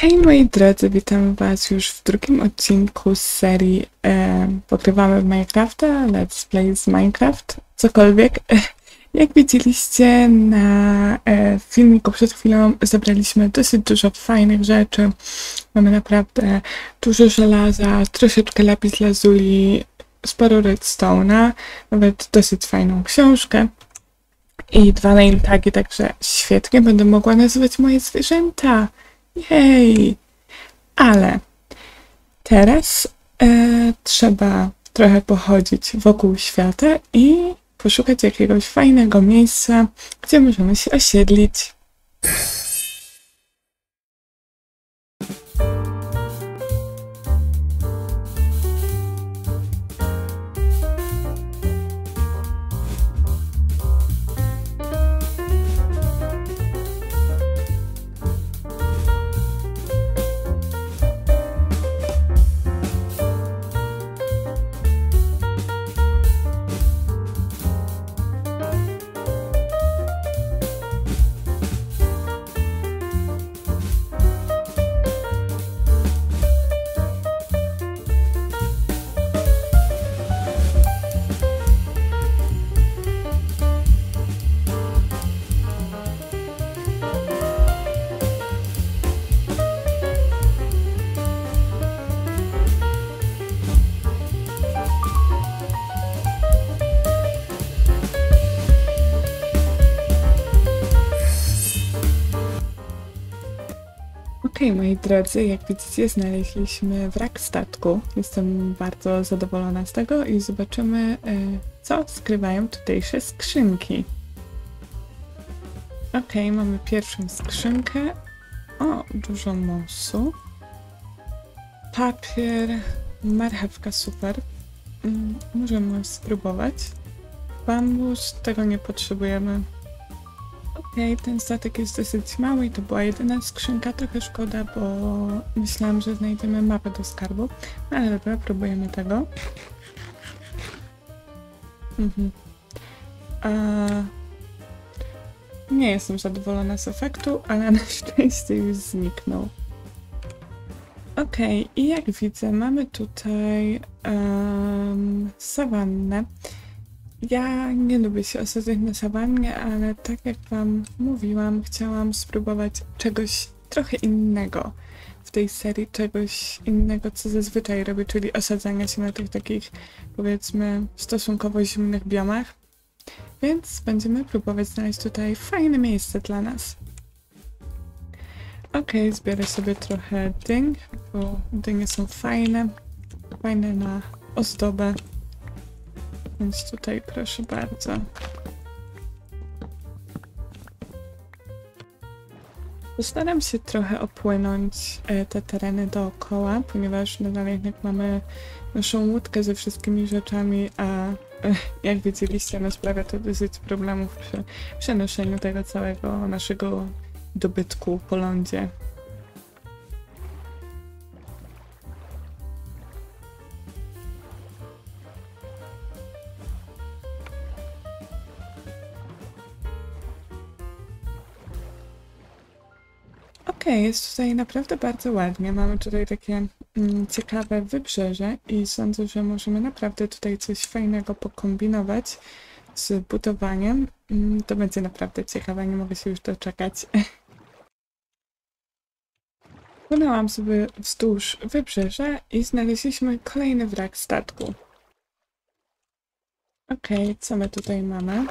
Hej moi drodzy, witam was już w drugim odcinku z serii e, w Minecrafta, Let's Play z Minecraft, cokolwiek. Jak widzieliście na e, filmiku przed chwilą zebraliśmy dosyć dużo fajnych rzeczy. Mamy naprawdę dużo żelaza, troszeczkę lapis lazuli, sporo redstone'a, nawet dosyć fajną książkę i dwa nail tagi, także świetnie będę mogła nazywać moje zwierzęta. Jej! Ale teraz e, trzeba trochę pochodzić wokół świata i poszukać jakiegoś fajnego miejsca, gdzie możemy się osiedlić. Okej, moi drodzy, jak widzicie, znaleźliśmy wrak statku. Jestem bardzo zadowolona z tego i zobaczymy, e, co skrywają tutejsze skrzynki. Okej, mamy pierwszą skrzynkę. O, dużo mosu. Papier, marchewka, super. Mm, Możemy spróbować. Bambus, tego nie potrzebujemy. Okej, ten statek jest dosyć mały i to była jedyna skrzynka. Trochę szkoda, bo myślałam, że znajdziemy mapę do skarbu. Ale dobra, próbujemy tego. Mhm. Nie jestem zadowolona z efektu, ale na szczęście już zniknął. Okej, i jak widzę, mamy tutaj um, sawannę. Ja nie lubię się osadzać na sawannie, ale tak jak Wam mówiłam, chciałam spróbować czegoś trochę innego w tej serii, czegoś innego, co zazwyczaj robię, czyli osadzania się na tych takich, powiedzmy, stosunkowo zimnych biomach. Więc będziemy próbować znaleźć tutaj fajne miejsce dla nas. Okej, okay, zbiorę sobie trochę dyń, bo dynie są fajne, fajne na ozdobę. Więc tutaj proszę bardzo. Postaram się trochę opłynąć e, te tereny dookoła, ponieważ nadal jednak mamy naszą łódkę ze wszystkimi rzeczami, a e, jak widzieliście, no sprawia to dosyć problemów przy przenoszeniu tego całego naszego dobytku po lądzie. Jest tutaj naprawdę bardzo ładnie. Mamy tutaj takie mm, ciekawe wybrzeże i sądzę, że możemy naprawdę tutaj coś fajnego pokombinować z budowaniem. Mm, to będzie naprawdę ciekawe, nie mogę się już doczekać. Płynęłam sobie wzdłuż wybrzeża i znaleźliśmy kolejny wrak statku. Okej, co my tutaj mamy?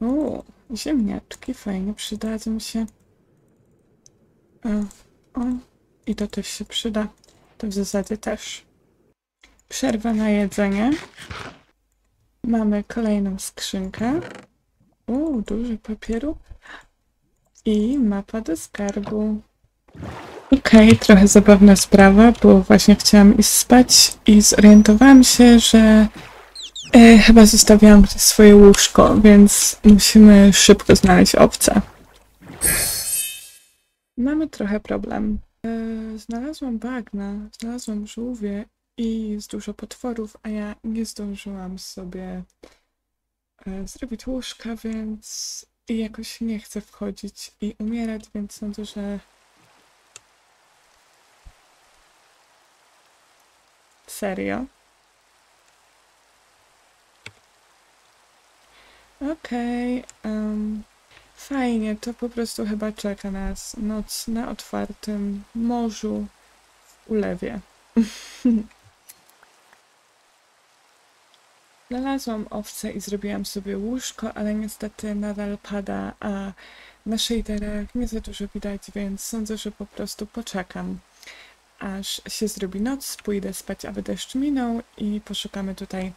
O, ziemniaczki, fajnie, przydadzą się. I to też się przyda. To w zasadzie też. Przerwa na jedzenie. Mamy kolejną skrzynkę. O, dużo papieru. I mapa do skarbu. Okej, okay, trochę zabawna sprawa, bo właśnie chciałam iść spać i zorientowałam się, że e, chyba zostawiłam swoje łóżko, więc musimy szybko znaleźć obca. Mamy trochę problem. E, znalazłam bagna, znalazłam żółwie i jest dużo potworów, a ja nie zdążyłam sobie e, zrobić łóżka, więc i jakoś nie chcę wchodzić i umierać, więc sądzę, że Serio? Okej, okay, um, fajnie, to po prostu chyba czeka nas noc na otwartym morzu w ulewie. Znalazłam owce i zrobiłam sobie łóżko, ale niestety nadal pada, a na shaderach nie za dużo widać, więc sądzę, że po prostu poczekam, aż się zrobi noc, pójdę spać, aby deszcz minął i poszukamy tutaj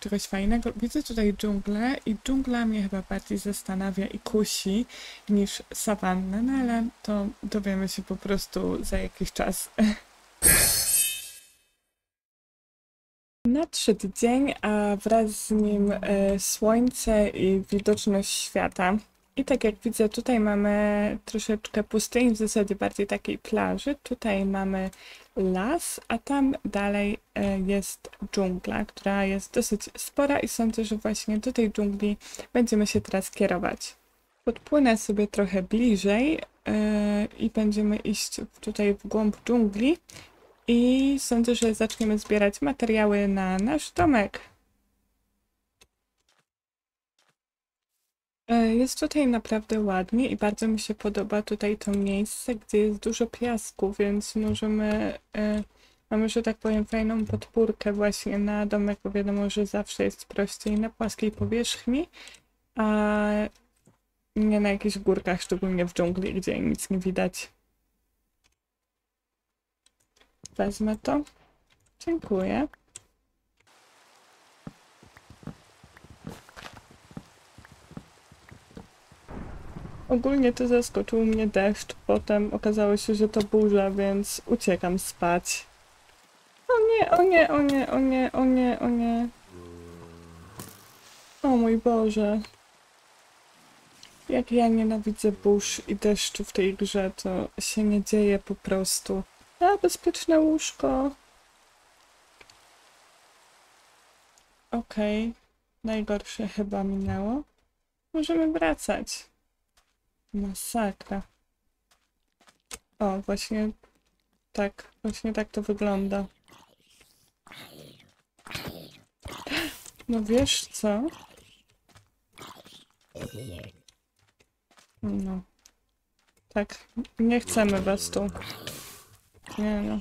czegoś fajnego. Widzę tutaj dżunglę i dżungla mnie chyba bardziej zastanawia i kusi niż sawanna, no ale to dowiemy się po prostu za jakiś czas. Nadszedł dzień, a wraz z nim e, słońce i widoczność świata. I tak jak widzę, tutaj mamy troszeczkę pustyni, w zasadzie bardziej takiej plaży. Tutaj mamy las, a tam dalej e, jest dżungla, która jest dosyć spora i sądzę, że właśnie do tej dżungli będziemy się teraz kierować. Podpłynę sobie trochę bliżej e, i będziemy iść tutaj w głąb dżungli i sądzę, że zaczniemy zbierać materiały na nasz domek. Jest tutaj naprawdę ładnie i bardzo mi się podoba tutaj to miejsce, gdzie jest dużo piasku, więc możemy, e, mamy, że tak powiem, fajną podpórkę właśnie na domek, bo wiadomo, że zawsze jest prościej na płaskiej powierzchni, a nie na jakichś górkach, szczególnie w dżungli, gdzie nic nie widać. Wezmę to. Dziękuję. Ogólnie to zaskoczył mnie deszcz, potem okazało się, że to burza, więc uciekam spać. O nie, o nie, o nie, o nie, o nie, o nie. O mój Boże. Jak ja nienawidzę burz i deszczu w tej grze, to się nie dzieje po prostu. A, bezpieczne łóżko. Okej. Najgorsze chyba minęło. Możemy wracać. Masakra. O, właśnie tak, właśnie tak to wygląda. No wiesz co? No. Tak, nie chcemy was tu. Nie no.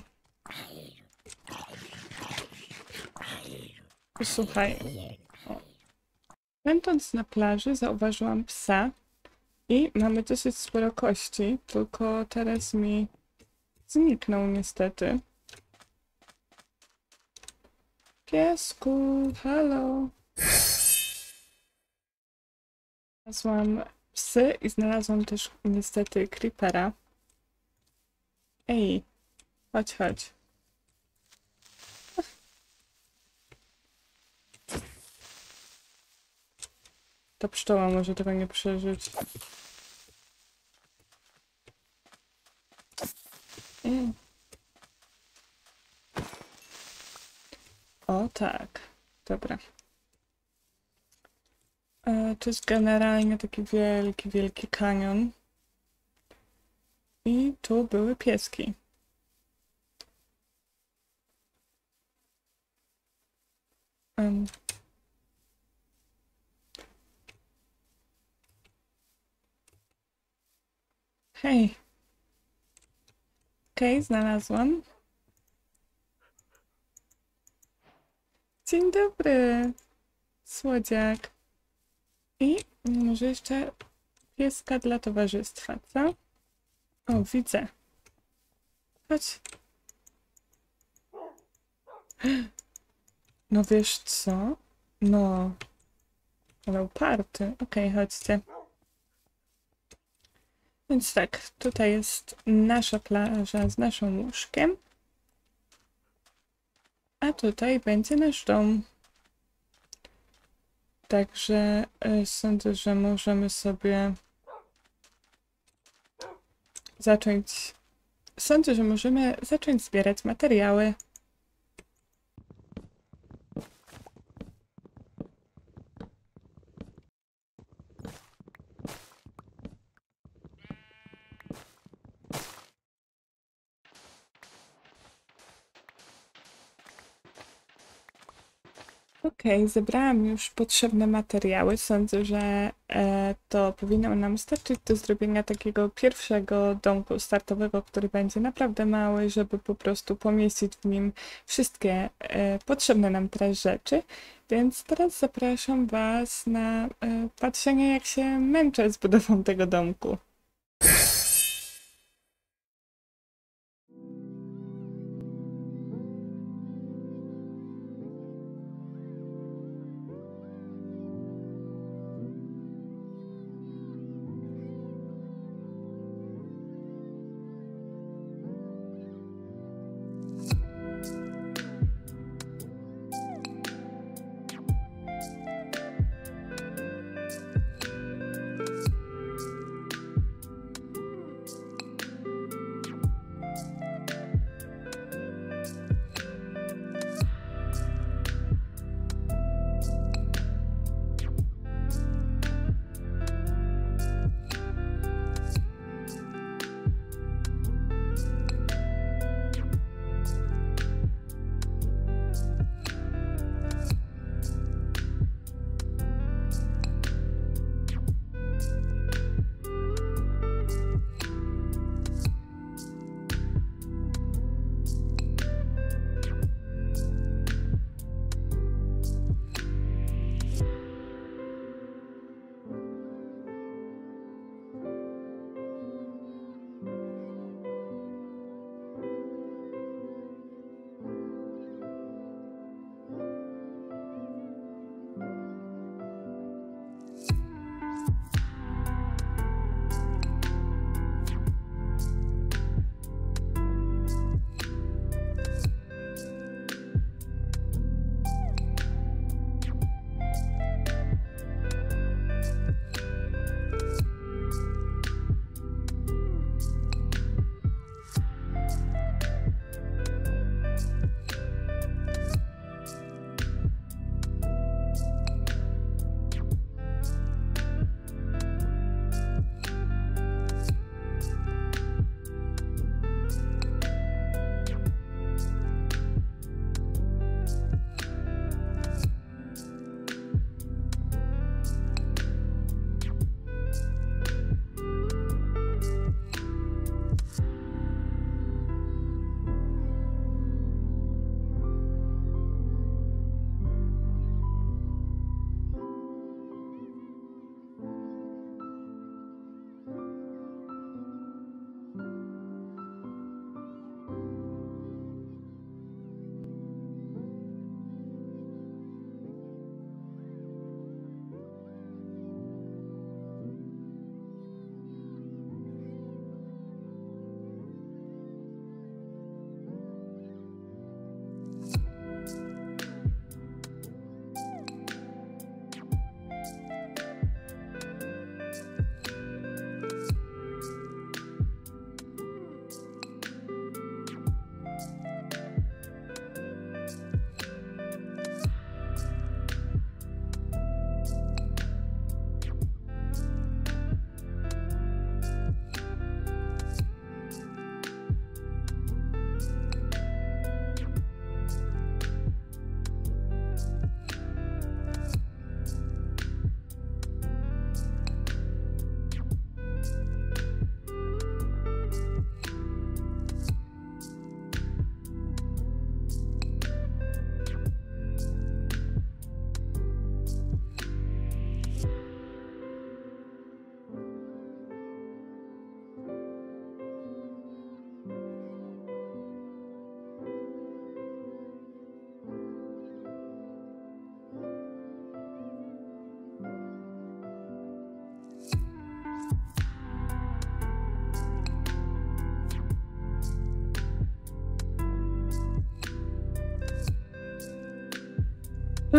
Słuchaj. O. Będąc na plaży zauważyłam psa i mamy dosyć sporo kości, tylko teraz mi zniknął niestety. Piesku, halo. Znalazłam psy i znalazłam też niestety creepera. Ej, chodź, chodź. Ta pszczoła może tego nie przeżyć. O tak, dobra. E, to jest generalnie taki wielki, wielki kanion. I tu były pieski. Em. Hej. Okej, znalazłam. Dzień dobry, słodziak. I może jeszcze pieska dla towarzystwa, co? O, widzę. Chodź. No wiesz co? No. Ale uparty. Okej, chodźcie. Więc tak, tutaj jest nasza plaża z naszym łóżkiem. A tutaj będzie nasz dom. Także y, sądzę, że możemy sobie zacząć. Sądzę, że możemy zacząć zbierać materiały. Okej, zebrałam już potrzebne materiały. Sądzę, że e, to powinno nam starczyć do zrobienia takiego pierwszego domku startowego, który będzie naprawdę mały, żeby po prostu pomieścić w nim wszystkie e, potrzebne nam teraz rzeczy. Więc teraz zapraszam Was na e, patrzenie, jak się męczę z budową tego domku.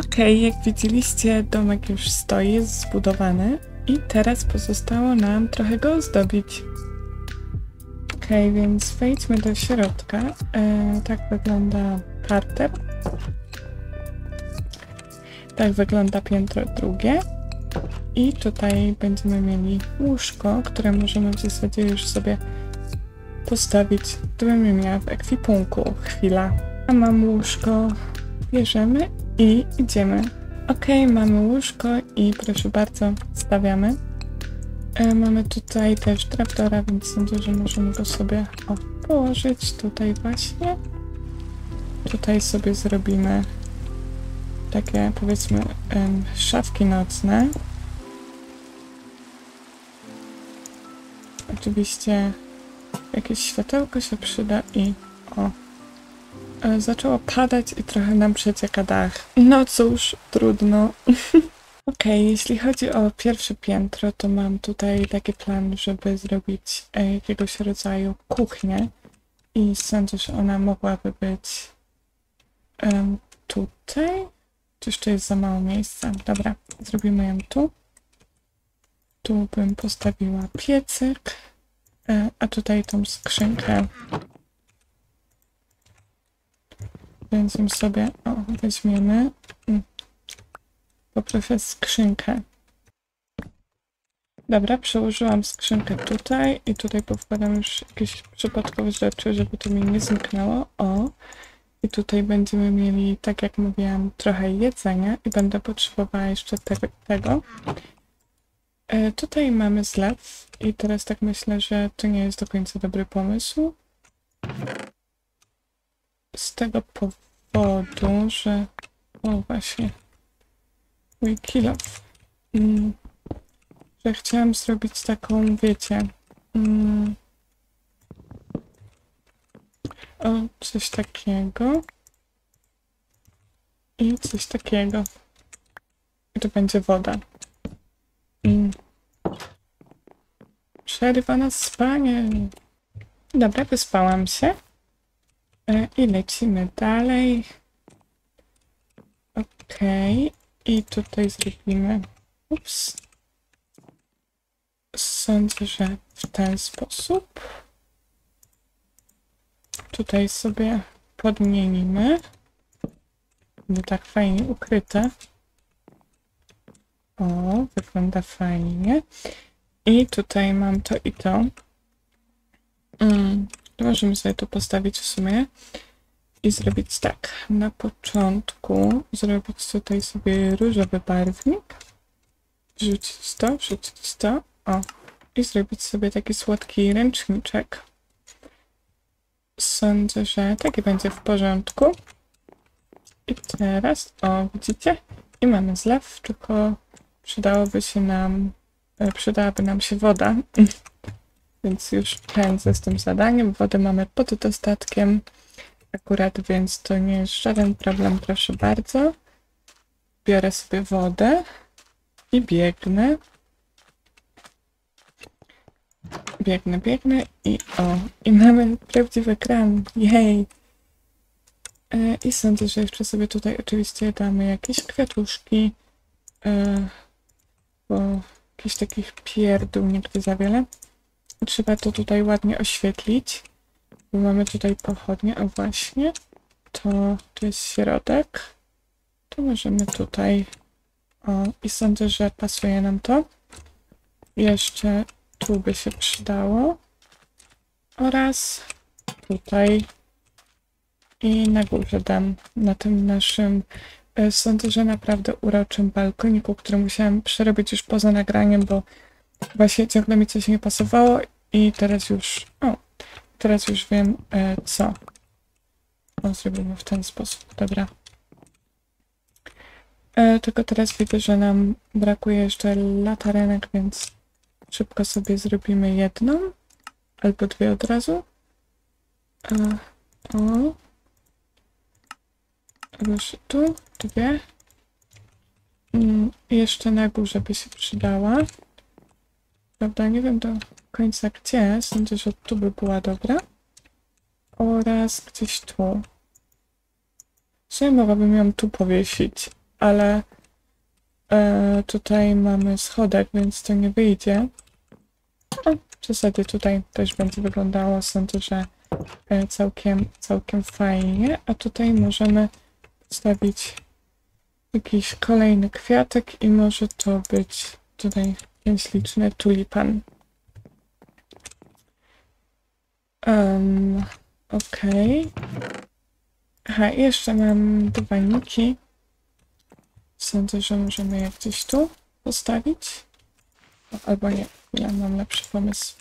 Okej, jak widzieliście, domek już stoi, jest zbudowany i teraz pozostało nam trochę go ozdobić. Okej, więc wejdźmy do środka. E, tak wygląda parter. Tak wygląda piętro drugie. I tutaj będziemy mieli łóżko, które możemy w zasadzie już sobie postawić, gdybym je miała w ekwipunku. Chwila. A mam łóżko, bierzemy I idziemy. Ok, mamy łóżko i proszę bardzo, stawiamy. E, mamy tutaj też traptora, więc sądzę, że możemy go sobie o, położyć tutaj właśnie. Tutaj sobie zrobimy takie powiedzmy em, szafki nocne. Oczywiście jakieś światełko się przyda i o. E, Zaczęło padać i trochę nam przecieka dach. No cóż, trudno. Okej, jeśli chodzi o pierwsze piętro, to mam tutaj taki plan, żeby zrobić e, jakiegoś rodzaju kuchnię i sądzę, że ona mogłaby być em, tutaj. Czy jeszcze jest za mało miejsca? Dobra, zrobimy ją tu. Tu bym postawiła piecyk, e, a tutaj tą skrzynkę. Ją sobie o, weźmiemy. Poproszę skrzynkę. Dobra, przełożyłam skrzynkę tutaj i tutaj powkładam już jakieś przypadkowe rzeczy, żeby to mi nie zniknęło. O! I tutaj będziemy mieli, tak jak mówiłam, trochę jedzenia i będę potrzebowała jeszcze te, tego. E, tutaj mamy zlew i teraz tak myślę, że to nie jest do końca dobry pomysł. Z tego powodu, że... O, właśnie. Mój kilof. Mm, że chciałam zrobić taką, wiecie... Mm, o, coś takiego. I coś takiego. I to będzie woda. Mm. Przerwa na spanie. Dobra, wyspałam się. E, I lecimy dalej. Okej. I tutaj zrobimy... Ups. Sądzę, że w ten sposób. Tutaj sobie podmienimy. Nie tak fajnie ukryte. O, wygląda fajnie. I tutaj mam to i to. Mm, możemy sobie tu postawić w sumie i zrobić tak. Na początku zrobić tutaj sobie różowy barwnik. Wrzucić to, wrzucić to. O. I zrobić sobie taki słodki ręczniczek. Sądzę, że taki będzie w porządku. I teraz, o, widzicie? I mamy zlew, tylko przydałoby się nam, e, przydałaby nam się woda. Więc już pędzę z tym zadaniem. Wody mamy pod dostatkiem akurat, więc to nie jest żaden problem, proszę bardzo. Biorę sobie wodę i biegnę. Biegnę, biegnę i o, i mamy prawdziwy kran. Jej! E, I sądzę, że jeszcze sobie tutaj oczywiście damy jakieś kwiatuszki, e, bo jakichś takich pierdół nigdy za wiele. Trzeba to tutaj ładnie oświetlić, bo mamy tutaj pochodnie, o właśnie, to tu jest środek, to możemy tutaj, o i sądzę, że pasuje nam to. Jeszcze tu by się przydało. Oraz tutaj. I na górze dam na tym naszym e, sądzę, że naprawdę uroczym balkoniku, który musiałam przerobić już poza nagraniem, bo właśnie ciągle mi coś nie pasowało i teraz już, o, teraz już wiem e, co. Zrobimy w ten sposób, dobra. E, tylko teraz widzę, że nam brakuje jeszcze latarenek, więc szybko sobie zrobimy jedną albo dwie od razu. E, o. Już tu, dwie. Mm, jeszcze na górze by się przydała. Prawda, nie wiem do końca gdzie. Sądzę, że tu by była dobra. Oraz gdzieś tu. Sobie mogłabym ją tu powiesić, ale e, tutaj mamy schodek, więc to nie wyjdzie. A w zasadzie tutaj też będzie wyglądało, sądzę, że e, całkiem, całkiem fajnie. A tutaj możemy wstawić jakiś kolejny kwiatek i może to być tutaj śliczny tulipan. Um, Okej. Okay. Aha, jeszcze mam dywaniki. Sądzę, że możemy je gdzieś tu postawić. Albo nie, ja mam lepszy pomysł.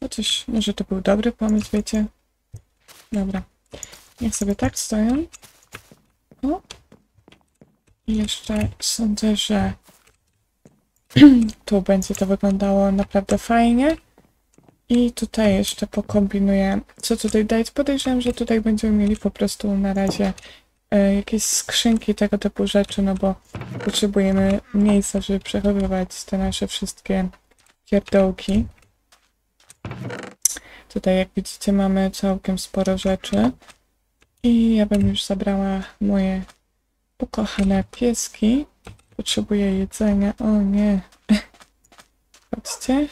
Chociaż może to był dobry pomysł, wiecie? Dobra. Niech sobie tak stoją. O. I jeszcze sądzę, że tu będzie to wyglądało naprawdę fajnie. I tutaj jeszcze pokombinuję, co tutaj dać. Podejrzewam, że tutaj będziemy mieli po prostu na razie e, jakieś skrzynki, tego typu rzeczy, no bo potrzebujemy miejsca, żeby przechowywać te nasze wszystkie pierdołki. Tutaj, jak widzicie, mamy całkiem sporo rzeczy. I ja bym już zabrała moje ukochane pieski. Potrzebuję jedzenia. O nie. Patrzcie.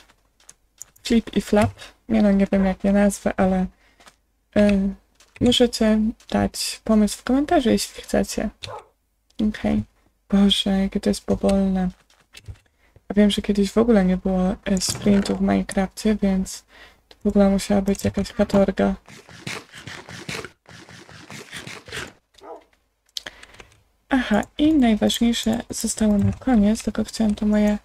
Flip i flap. Nie no, nie wiem jak je nazwę, ale y, możecie dać pomysł w komentarzu, jeśli chcecie. Okej. Boże, jakie to jest powolne. A wiem, że kiedyś w ogóle nie było e, sprintu w Minecrafcie, więc to w ogóle musiała być jakaś katorga. Aha, i najważniejsze zostało na koniec, tylko chciałam to moje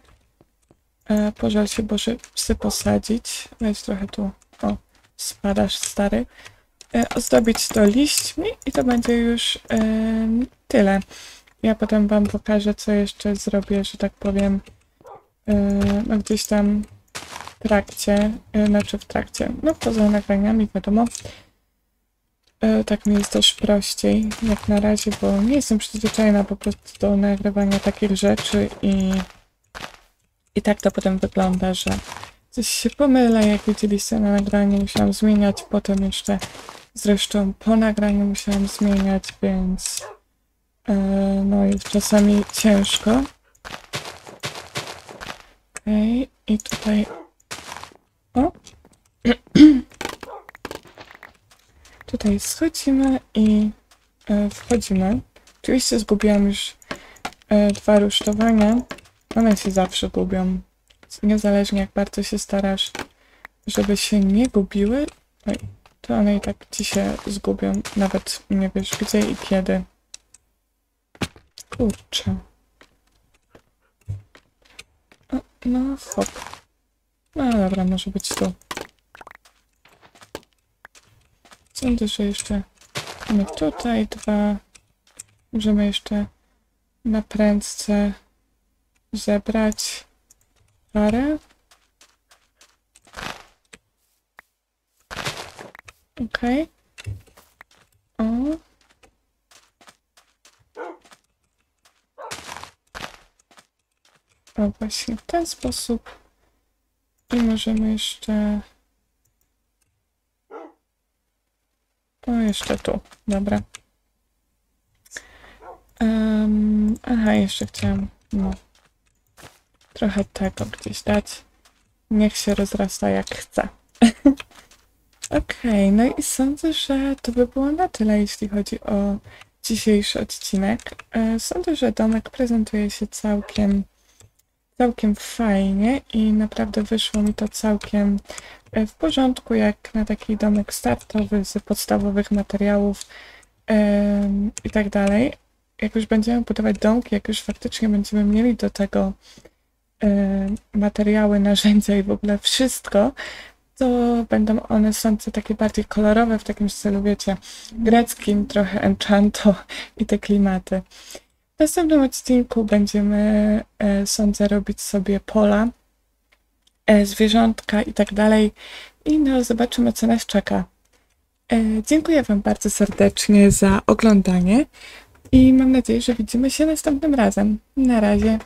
e, pożal się Boże psy posadzić. Weź trochę tu, o, spadasz stary. E, ozdobić to liśćmi i to będzie już e, tyle. Ja potem wam pokażę, co jeszcze zrobię, że tak powiem, e, no gdzieś tam w trakcie, e, znaczy w trakcie, no poza nagraniami, wiadomo. E, tak mi jest też prościej, jak na razie, bo nie jestem przyzwyczajona po prostu do nagrywania takich rzeczy i, i tak to potem wygląda, że coś się pomylę, jak widzieliście na nagraniu, musiałam zmieniać, potem jeszcze zresztą po nagraniu musiałam zmieniać, więc e, no jest czasami ciężko. Okej, i tutaj o, Tutaj schodzimy i e, wchodzimy. Oczywiście zgubiłam już e, dwa rusztowania. One się zawsze gubią. Niezależnie jak bardzo się starasz, żeby się nie gubiły, oj, to one i tak ci się zgubią. Nawet nie wiesz gdzie i kiedy. Kurczę. O, no, hop. No dobra, może być tu. Że jeszcze mamy tutaj dwa. Możemy jeszcze na prędce zebrać parę. Okej. O. O, właśnie w ten sposób. I możemy jeszcze O, jeszcze tu. Dobra. Um, aha, jeszcze chciałam no, trochę tego gdzieś dać. Niech się rozrasta jak chce. Okej, okay, no i sądzę, że to by było na tyle, jeśli chodzi o dzisiejszy odcinek. E, sądzę, że domek prezentuje się całkiem, całkiem fajnie i naprawdę wyszło mi to całkiem w porządku, jak na taki domek startowy z podstawowych materiałów i tak dalej. Jak już będziemy budować domki, jak już faktycznie będziemy mieli do tego materiały, narzędzia i w ogóle wszystko, to będą one, sądzę, takie bardziej kolorowe w takim stylu, wiecie, greckim, trochę enchanto i te klimaty. W następnym odcinku będziemy, sądzę, robić sobie pola E, zwierzątka i tak dalej. I no, zobaczymy, co nas czeka. E, dziękuję Wam bardzo serdecznie za oglądanie i mam nadzieję, że widzimy się następnym razem. Na razie.